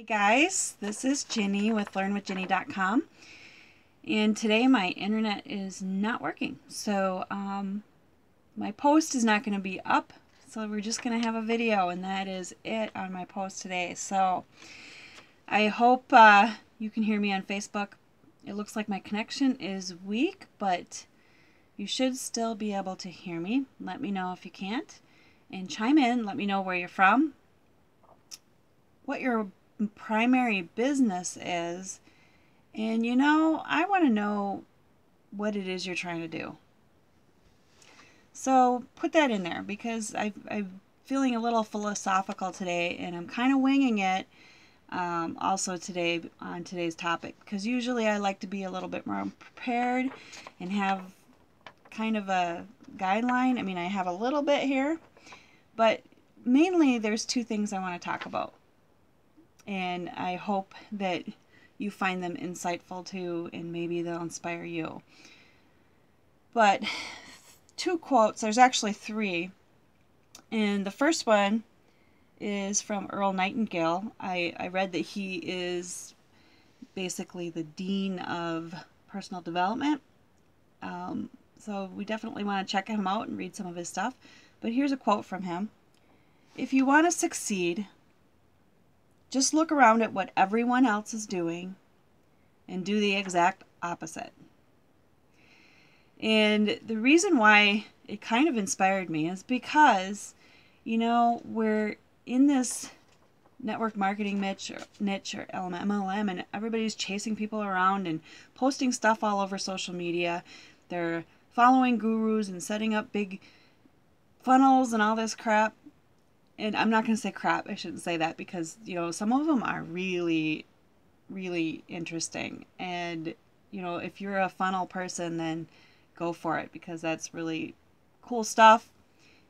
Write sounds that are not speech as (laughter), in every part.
Hey guys, this is Ginny with learnwithginny.com and today my internet is not working. So um, my post is not going to be up. So we're just going to have a video and that is it on my post today. So I hope uh, you can hear me on Facebook. It looks like my connection is weak but you should still be able to hear me. Let me know if you can't. And chime in. Let me know where you're from. What your primary business is. And you know, I want to know what it is you're trying to do. So put that in there because I, I'm feeling a little philosophical today and I'm kind of winging it um, also today on today's topic because usually I like to be a little bit more prepared and have kind of a guideline. I mean, I have a little bit here, but mainly there's two things I want to talk about and I hope that you find them insightful too, and maybe they'll inspire you. But two quotes, there's actually three. And the first one is from Earl Nightingale. I, I read that he is basically the dean of personal development. Um, so we definitely want to check him out and read some of his stuff. But here's a quote from him If you want to succeed, just look around at what everyone else is doing and do the exact opposite. And the reason why it kind of inspired me is because, you know, we're in this network marketing niche or, niche or MLM, and everybody's chasing people around and posting stuff all over social media. They're following gurus and setting up big funnels and all this crap and I'm not going to say crap. I shouldn't say that because, you know, some of them are really, really interesting. And, you know, if you're a funnel person, then go for it because that's really cool stuff.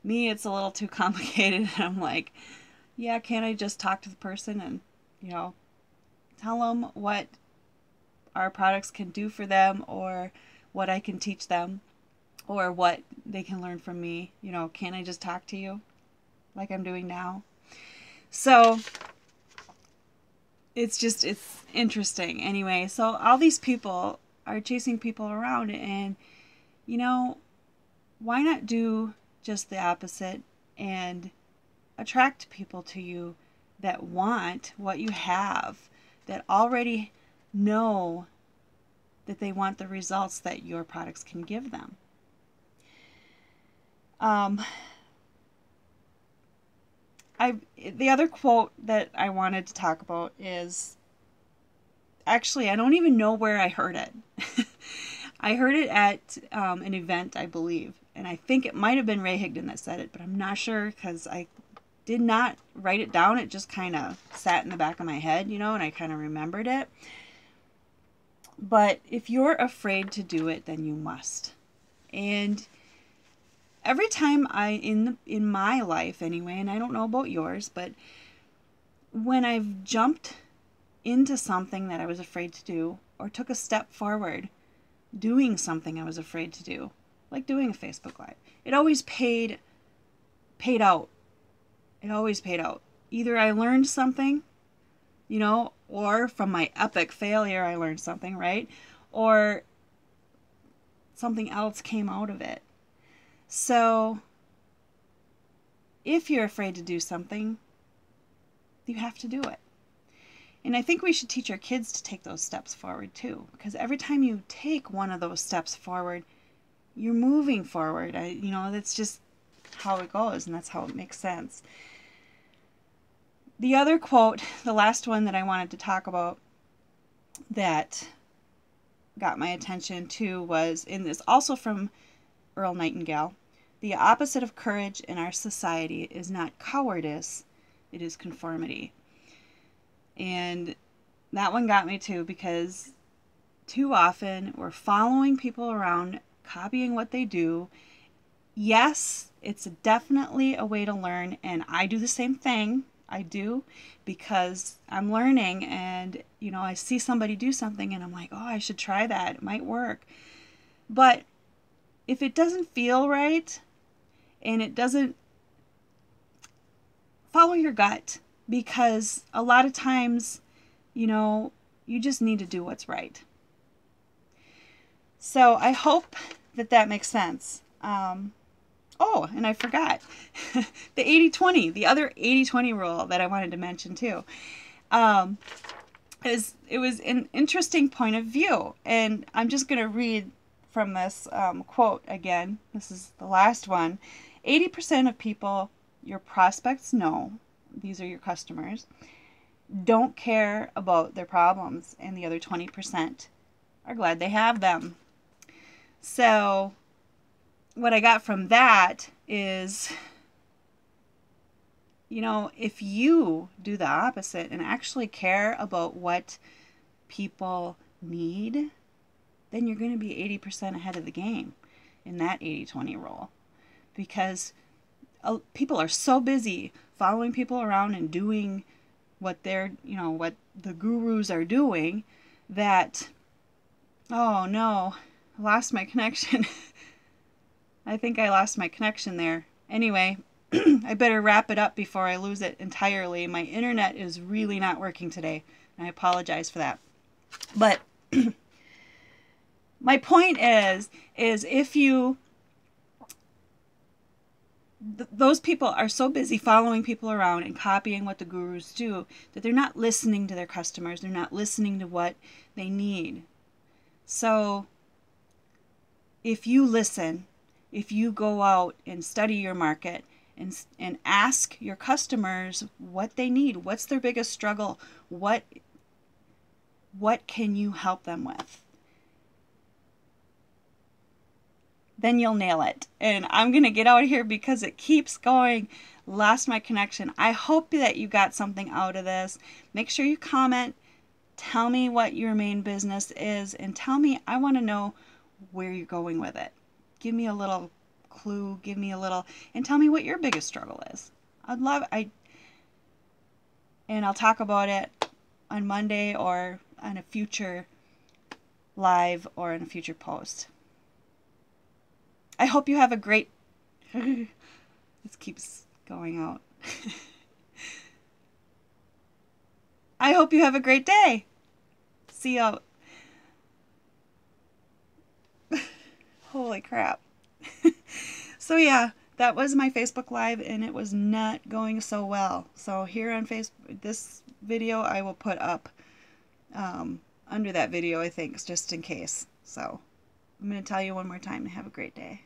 Me, it's a little too (laughs) complicated. And I'm like, yeah, can't I just talk to the person and, you know, tell them what our products can do for them or what I can teach them or what they can learn from me? You know, can I just talk to you? Like I'm doing now. So it's just it's interesting anyway. So all these people are chasing people around and you know, why not do just the opposite and attract people to you that want what you have, that already know that they want the results that your products can give them. Um, I the other quote that I wanted to talk about is actually I don't even know where I heard it. (laughs) I heard it at um, an event, I believe, and I think it might have been Ray Higdon that said it, but I'm not sure because I did not write it down. It just kind of sat in the back of my head, you know, and I kind of remembered it. But if you're afraid to do it, then you must. And every time I in the, in my life anyway, and I don't know about yours, but when I've jumped into something that I was afraid to do or took a step forward doing something I was afraid to do, like doing a Facebook live, it always paid paid out. It always paid out. Either I learned something, you know, or from my epic failure I learned something, right? Or something else came out of it. So, if you're afraid to do something, you have to do it. And I think we should teach our kids to take those steps forward too, because every time you take one of those steps forward, you're moving forward. I, you know, that's just how it goes, and that's how it makes sense. The other quote, the last one that I wanted to talk about that got my attention too was in this also from Earl Nightingale. The opposite of courage in our society is not cowardice, it is conformity. And that one got me too because too often we're following people around, copying what they do. Yes, it's definitely a way to learn, and I do the same thing. I do because I'm learning and you know I see somebody do something and I'm like, "Oh, I should try that. It might work." But if it doesn't feel right and it doesn't follow your gut, because a lot of times, you know, you just need to do what's right. So I hope that that makes sense. Um, oh, and I forgot (laughs) the 80 20, the other 80 20 rule that I wanted to mention too. Um, is it was an interesting point of view, and I'm just going to read from this um, quote again. This is the last one. 80% of people your prospects know, these are your customers, don't care about their problems, and the other 20% are glad they have them. So, what I got from that is you know, if you do the opposite and actually care about what people need, then you're going to be 80% ahead of the game in that 80 20 rule. Because uh, people are so busy following people around and doing what they're, you know, what the gurus are doing that, oh no, I lost my (laughs) connection. I think I lost my connection there. Anyway, (clears throat) I better wrap it up before I lose it entirely. My internet is really not working today. and I apologize for that. But (clears throat) my point is is if you th- those people are so busy following people around and copying what the gurus do that they're not listening to their customers, they're not listening to what they need. So if you listen, if you go out and study your market and, and ask your customers what they need what's their biggest struggle what what can you help them with then you'll nail it. And i'm going to get out of here because it keeps going. Lost my connection. I hope that you got something out of this. Make sure you comment. Tell me what your main business is and tell me i want to know where you're going with it. Give me a little clue, give me a little, and tell me what your biggest struggle is. I'd love, I, and I'll talk about it on Monday or on a future live or in a future post. I hope you have a great, (laughs) this keeps going out. (laughs) I hope you have a great day. See you. (laughs) Holy crap. so yeah, that was my Facebook Live and it was not going so well. So here on Facebook, this video I will put up um, under that video, I think, just in case. So I'm going to tell you one more time to have a great day.